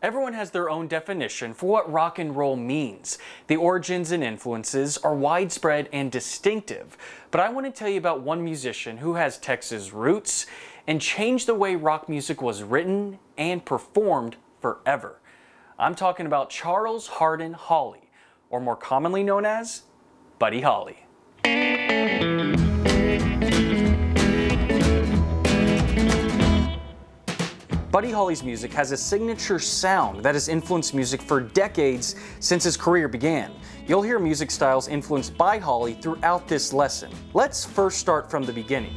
Everyone has their own definition for what rock and roll means. The origins and influences are widespread and distinctive, but I want to tell you about one musician who has Texas roots and changed the way rock music was written and performed forever. I'm talking about Charles Hardin Holly, or more commonly known as Buddy Holly. Buddy Holly's music has a signature sound that has influenced music for decades since his career began. You'll hear music styles influenced by Holly throughout this lesson. Let's first start from the beginning.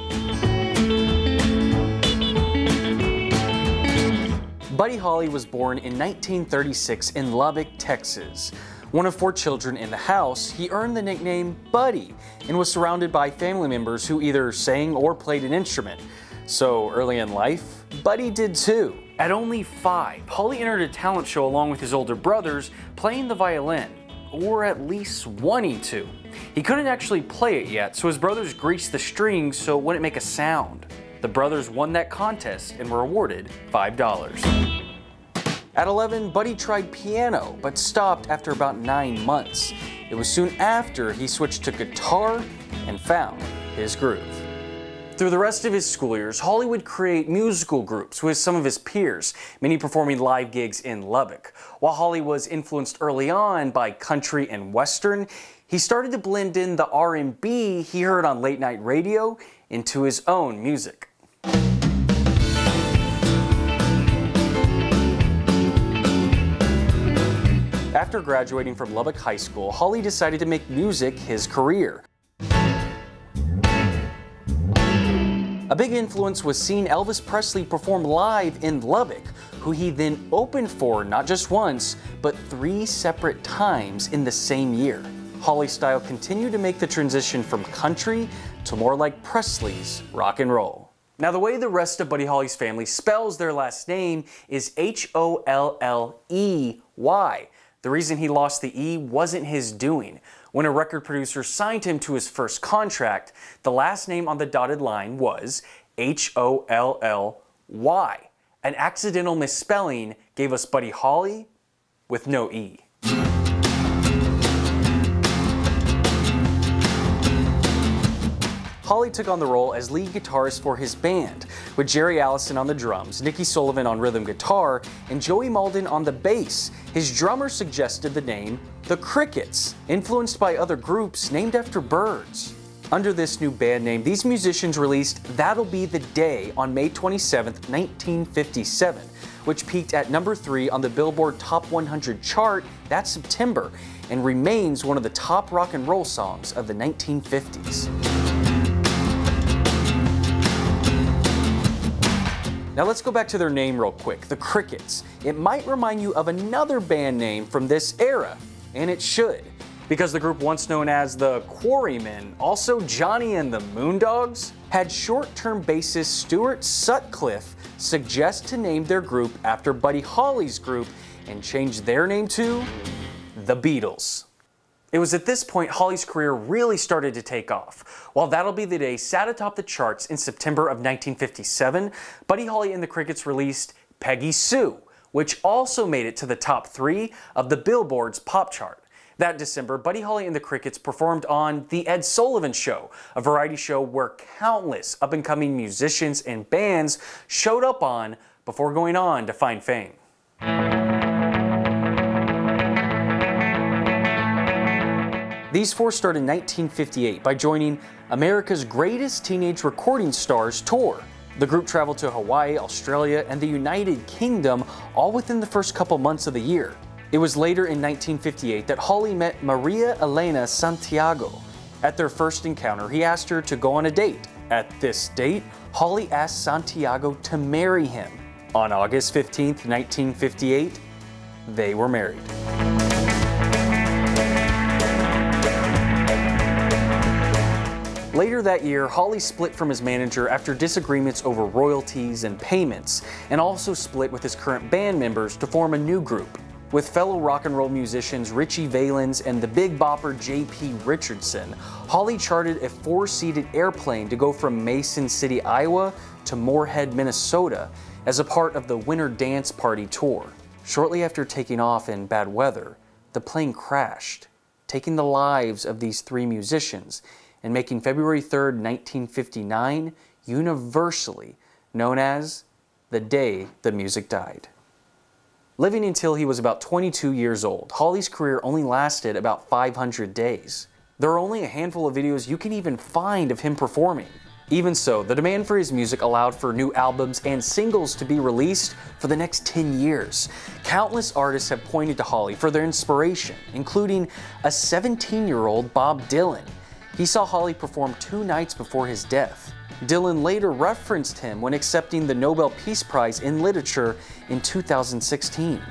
Buddy Holly was born in 1936 in Lubbock, Texas. One of four children in the house, he earned the nickname Buddy and was surrounded by family members who either sang or played an instrument. So early in life, Buddy did too. At only five, Holly entered a talent show along with his older brothers, playing the violin, or at least wanting to. He couldn't actually play it yet, so his brothers greased the strings so it wouldn't make a sound. The brothers won that contest and were awarded $5. At 11, Buddy tried piano, but stopped after about nine months. It was soon after he switched to guitar and found his groove. Through the rest of his school years, Holly would create musical groups with some of his peers, many performing live gigs in Lubbock. While Holly was influenced early on by country and western, he started to blend in the R&B he heard on late night radio into his own music. After graduating from Lubbock High School, Holly decided to make music his career. A big influence was seeing Elvis Presley perform live in Lubbock, who he then opened for not just once, but three separate times in the same year. Holly's style continued to make the transition from country to more like Presley's rock and roll. Now, the way the rest of Buddy Holly's family spells their last name is H O L L E Y. The reason he lost the E wasn't his doing. When a record producer signed him to his first contract, the last name on the dotted line was H O L L Y. An accidental misspelling gave us Buddy Holly with no E. Holly took on the role as lead guitarist for his band, with Jerry Allison on the drums, Niki Sullivan on rhythm guitar, and Joey Mauldin on the bass. His drummer suggested the name The Crickets, influenced by other groups named after birds. Under this new band name, these musicians released That'll Be the Day on May 27, 1957, which peaked at number 3 on the Billboard Top 100 chart that September and remains one of the top rock and roll songs of the 1950s. Now let's go back to their name real quick, the Crickets. It might remind you of another band name from this era, and it should, because the group once known as the Quarrymen, also Johnny and the Moondogs, had short-term bassist Stuart Sutcliffe suggest to name their group after Buddy Holly's group and change their name to The Beatles. It was at this point Holly's career really started to take off. While That'll Be the Day sat atop the charts in September of 1957, Buddy Holly and the Crickets released Peggy Sue, which also made it to the top three of the Billboard's pop chart. That December, Buddy Holly and the Crickets performed on The Ed Sullivan Show, a variety show where countless up and coming musicians and bands showed up on before going on to find fame. These four started in 1958 by joining America's Greatest Teenage Recording Stars tour. The group traveled to Hawaii, Australia, and the United Kingdom all within the first couple months of the year. It was later in 1958 that Holly met Maria Elena Santiago. At their first encounter, he asked her to go on a date. At this date, Holly asked Santiago to marry him. On August 15, 1958, they were married. Later that year, Holly split from his manager after disagreements over royalties and payments, and also split with his current band members to form a new group. With fellow rock and roll musicians Ritchie Valens and the big bopper J.P. Richardson, Holly chartered a four-seated airplane to go from Mason City, Iowa to Moorhead, Minnesota as a part of the Winter Dance Party tour. Shortly after taking off in bad weather, the plane crashed, taking the lives of these three musicians and making February 3, 1959 universally known as the day the music died. Living until he was about 22 years old, Holly's career only lasted about 500 days. There are only a handful of videos you can even find of him performing. Even so, the demand for his music allowed for new albums and singles to be released for the next 10 years. Countless artists have pointed to Holly for their inspiration, including a 17 year old Bob Dylan. He saw Holly perform two nights before his death. Dylan later referenced him when accepting the Nobel Peace Prize in Literature in 2016.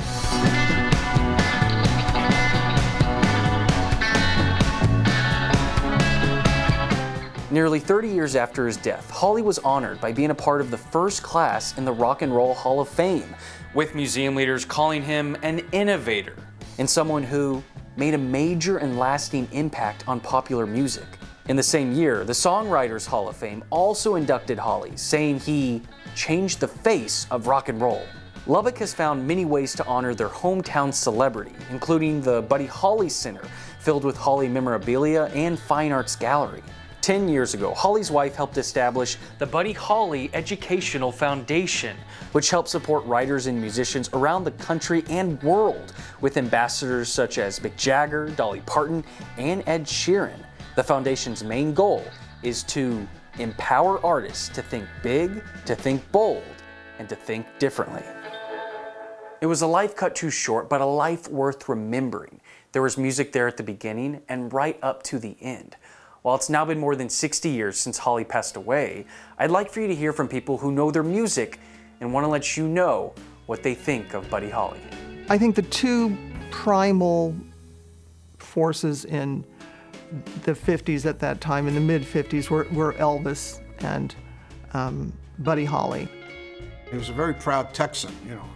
Nearly 30 years after his death, Holly was honored by being a part of the first class in the Rock and Roll Hall of Fame, with museum leaders calling him an innovator and someone who made a major and lasting impact on popular music. In the same year, the Songwriters Hall of Fame also inducted Holly, saying he changed the face of rock and roll. Lubbock has found many ways to honor their hometown celebrity, including the Buddy Holly Center, filled with Holly memorabilia and fine arts gallery. 10 years ago, Holly's wife helped establish the Buddy Holly Educational Foundation, which helps support writers and musicians around the country and world with ambassadors such as Mick Jagger, Dolly Parton, and Ed Sheeran. The foundation's main goal is to empower artists to think big, to think bold, and to think differently. It was a life cut too short, but a life worth remembering. There was music there at the beginning and right up to the end. While it's now been more than 60 years since Holly passed away, I'd like for you to hear from people who know their music and want to let you know what they think of Buddy Holly. I think the two primal forces in the 50s at that time, in the mid 50s, were, were Elvis and um, Buddy Holly. He was a very proud Texan, you know,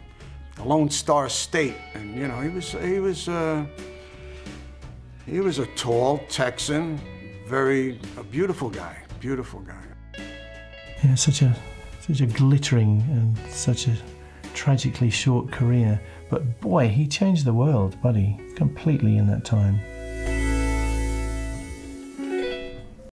a Lone Star State, and you know he was he was uh, he was a tall Texan, very a beautiful guy, beautiful guy. Yeah, such a such a glittering and such a tragically short career, but boy, he changed the world, Buddy, completely in that time.